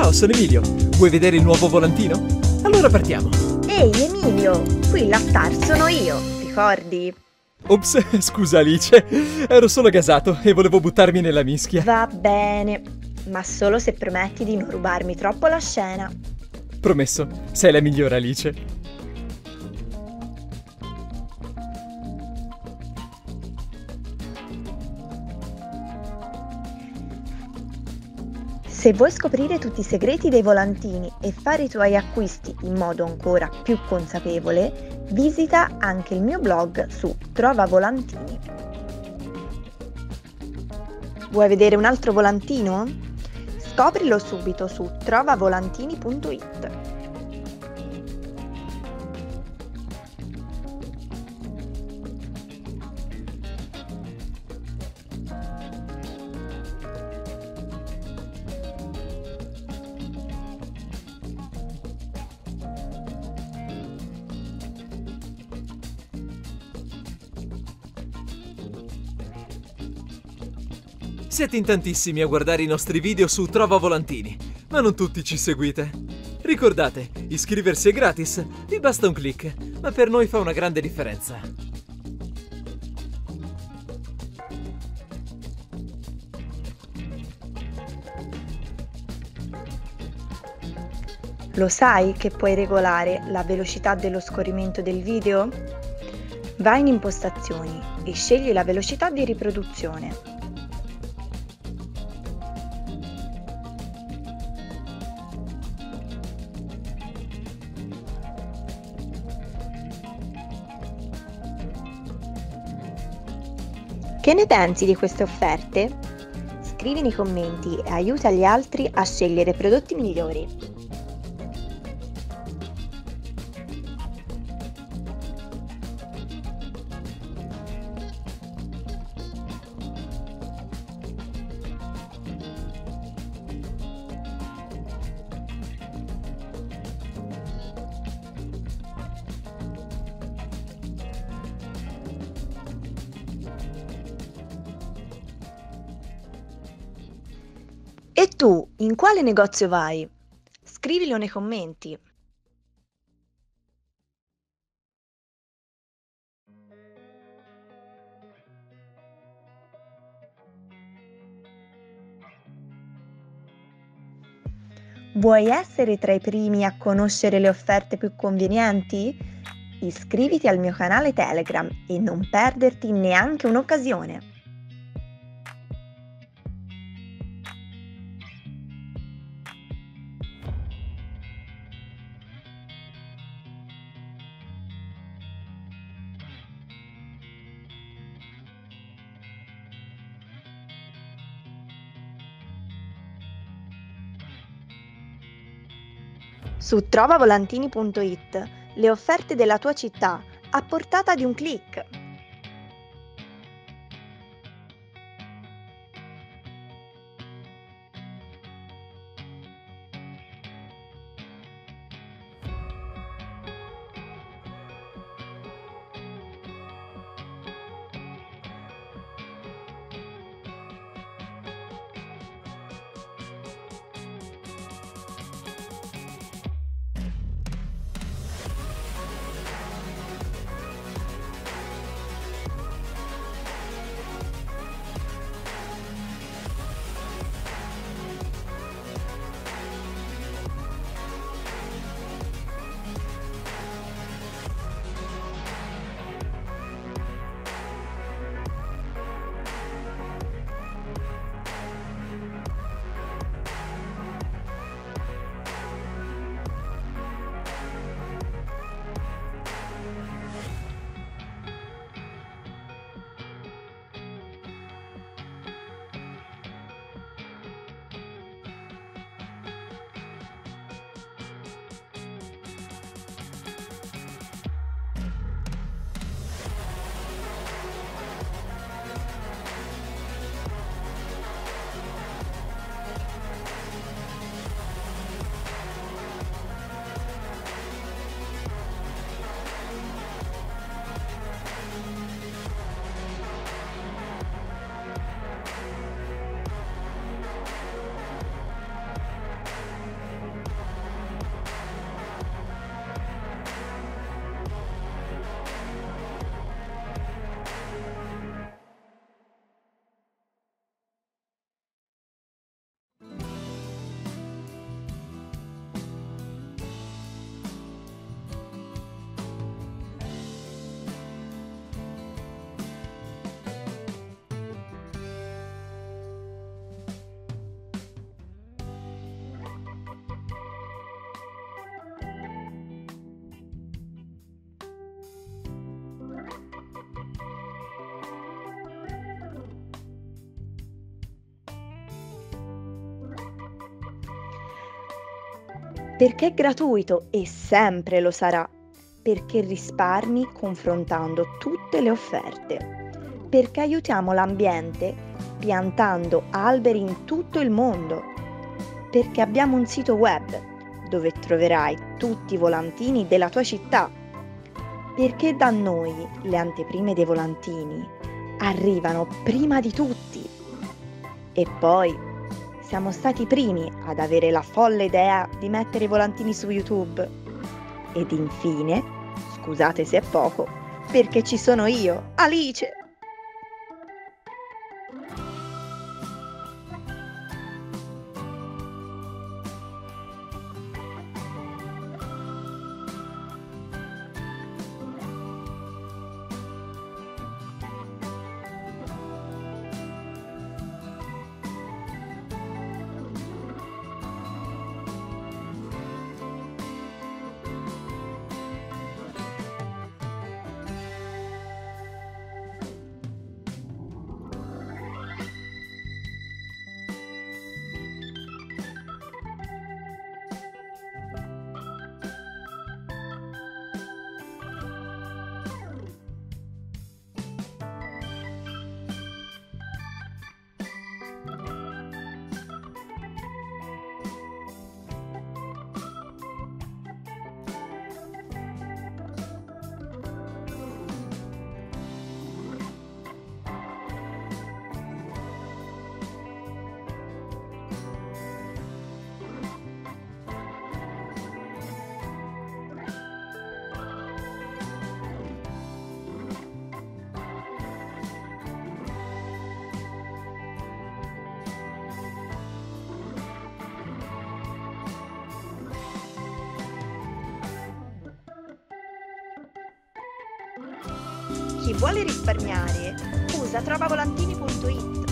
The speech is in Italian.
Ciao, sono Emilio. Vuoi vedere il nuovo volantino? Allora partiamo. Ehi Emilio, qui l'Attar sono io, ricordi? Ops, scusa Alice, ero solo gasato e volevo buttarmi nella mischia. Va bene, ma solo se prometti di non rubarmi troppo la scena. Promesso, sei la migliore Alice. Se vuoi scoprire tutti i segreti dei volantini e fare i tuoi acquisti in modo ancora più consapevole, visita anche il mio blog su Trova Volantini. Vuoi vedere un altro volantino? Scoprilo subito su trovavolantini.it. Siete in tantissimi a guardare i nostri video su Trova Volantini, ma non tutti ci seguite. Ricordate, iscriversi è gratis, vi basta un clic, ma per noi fa una grande differenza. Lo sai che puoi regolare la velocità dello scorrimento del video? Vai in impostazioni e scegli la velocità di riproduzione. Che ne pensi di queste offerte? Scrivi nei commenti e aiuta gli altri a scegliere prodotti migliori. E tu, in quale negozio vai? Scrivilo nei commenti. Vuoi essere tra i primi a conoscere le offerte più convenienti? Iscriviti al mio canale Telegram e non perderti neanche un'occasione. Su trovavolantini.it le offerte della tua città a portata di un clic. Perché è gratuito e sempre lo sarà. Perché risparmi confrontando tutte le offerte. Perché aiutiamo l'ambiente piantando alberi in tutto il mondo. Perché abbiamo un sito web dove troverai tutti i volantini della tua città. Perché da noi le anteprime dei volantini arrivano prima di tutti. E poi siamo stati i primi ad avere la folle idea di mettere i volantini su YouTube. Ed infine, scusate se è poco, perché ci sono io, Alice. Chi vuole risparmiare usa trovavolantini.it